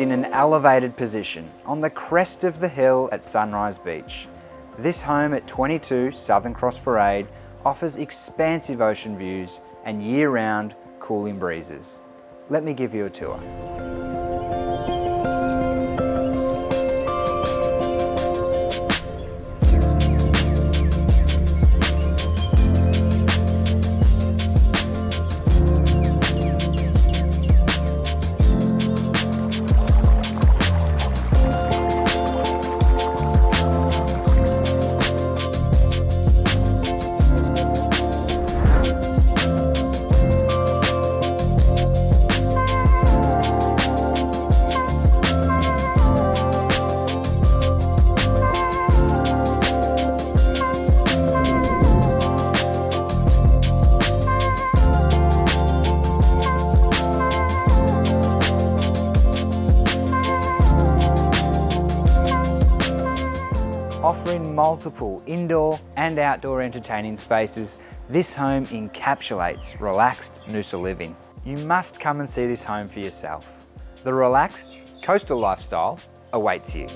in an elevated position on the crest of the hill at Sunrise Beach. This home at 22 Southern Cross Parade offers expansive ocean views and year-round cooling breezes. Let me give you a tour. Offering multiple indoor and outdoor entertaining spaces, this home encapsulates relaxed Noosa living. You must come and see this home for yourself. The relaxed coastal lifestyle awaits you.